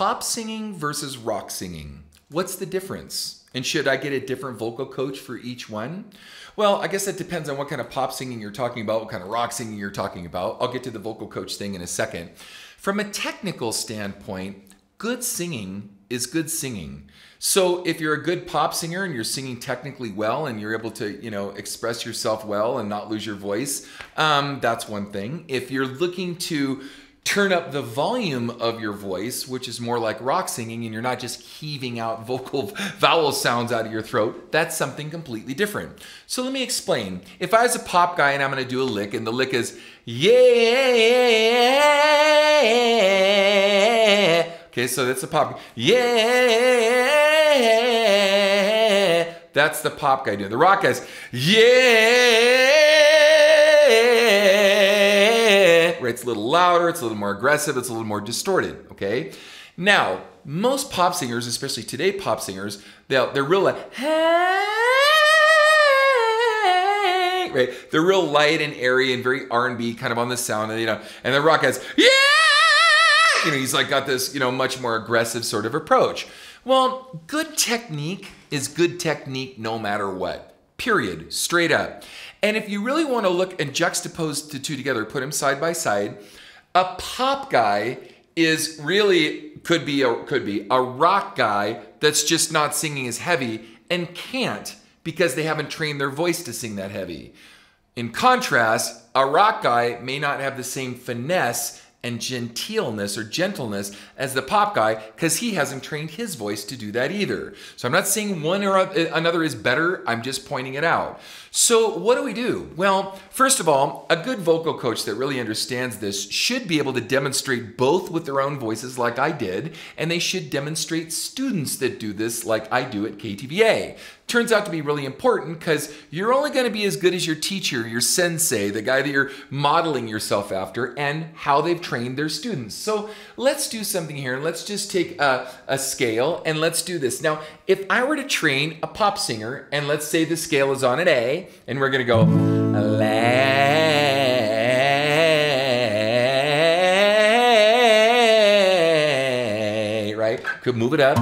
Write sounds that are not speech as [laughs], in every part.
Pop singing versus rock singing. What's the difference? And should I get a different vocal coach for each one? Well, I guess that depends on what kind of pop singing you're talking about, what kind of rock singing you're talking about. I'll get to the vocal coach thing in a second. From a technical standpoint, good singing is good singing. So if you're a good pop singer and you're singing technically well and you're able to, you know, express yourself well and not lose your voice, um, that's one thing. If you're looking to turn up the volume of your voice, which is more like rock singing, and you're not just heaving out [laughs] vocal vowel sounds out of your throat, that's something completely different. So let me explain. If I was a pop guy and I'm gonna do a lick, and the lick is, yeah, okay, so that's a pop, yeah, that's the pop guy doing. The rock guy's, yeah, right? It's a little louder, it's a little more aggressive, it's a little more distorted, okay? Now, most pop singers, especially today pop singers, they're, they're real like, hey, right? They're real light and airy and very R&B kind of on the sound, and, you know, and the rock has, yeah, you know, he's like got this, you know, much more aggressive sort of approach. Well, good technique is good technique no matter what, period, straight up. And if you really want to look and juxtapose the two together, put them side by side, a pop guy is really could be a could be a rock guy that's just not singing as heavy and can't because they haven't trained their voice to sing that heavy. In contrast, a rock guy may not have the same finesse and genteelness or gentleness as the pop guy because he hasn't trained his voice to do that either. So I'm not saying one or eh, another is better, I'm just pointing it out. So, what do we do? Well, first of all, a good vocal coach that really understands this should be able to demonstrate both with their own voices, like I did, and they should demonstrate students that do this, like I do at KTVA. Turns out to be really important because you're only going to be as good as your teacher, your sensei, the guy that you're modeling yourself after, and how they've trained their students. So, let's do something here. Let's just take a, a scale and let's do this. Now, if I were to train a pop singer, and let's say the scale is on an A, and we're gonna go lay, right? Could move it up.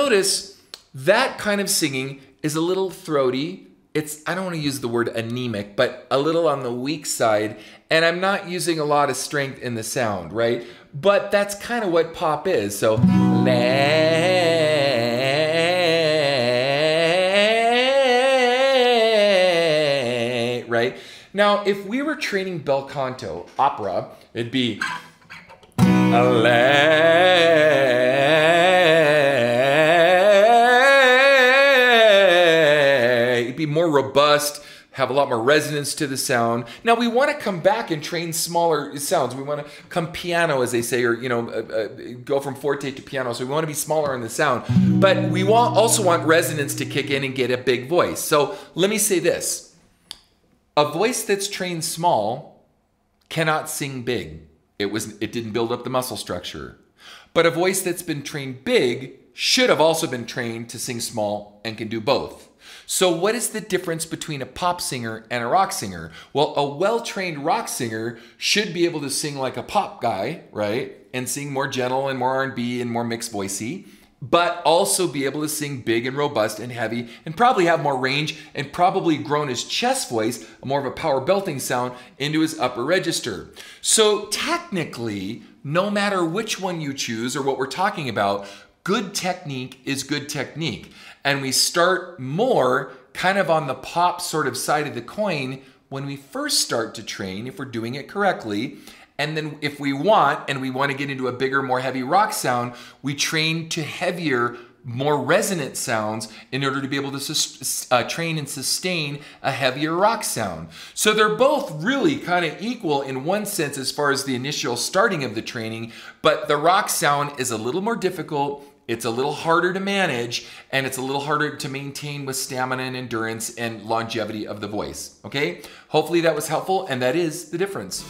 Notice, that kind of singing is a little throaty, it's I don't want to use the word anemic, but a little on the weak side, and I'm not using a lot of strength in the sound, right? But that's kind of what pop is. So right? Now, if we were training bel canto opera, it'd be more robust have a lot more resonance to the sound. Now we want to come back and train smaller sounds. We want to come piano, as they say, or you know, uh, uh, go from forte to piano. So we want to be smaller in the sound, but we want also want resonance to kick in and get a big voice. So let me say this: a voice that's trained small cannot sing big. It was it didn't build up the muscle structure. But a voice that's been trained big should have also been trained to sing small and can do both. So, what is the difference between a pop singer and a rock singer? Well, a well trained rock singer should be able to sing like a pop guy, right? And sing more gentle and more R&B and more mixed voicey, but also be able to sing big and robust and heavy and probably have more range and probably grown his chest voice, more of a power belting sound, into his upper register. So, technically, no matter which one you choose or what we're talking about, good technique is good technique. And we start more kind of on the pop sort of side of the coin when we first start to train, if we're doing it correctly. And then if we want, and we want to get into a bigger, more heavy rock sound, we train to heavier, more resonant sounds in order to be able to uh, train and sustain a heavier rock sound. So they're both really kind of equal in one sense as far as the initial starting of the training, but the rock sound is a little more difficult it's a little harder to manage and it's a little harder to maintain with stamina and endurance and longevity of the voice. Okay? Hopefully that was helpful and that is the difference.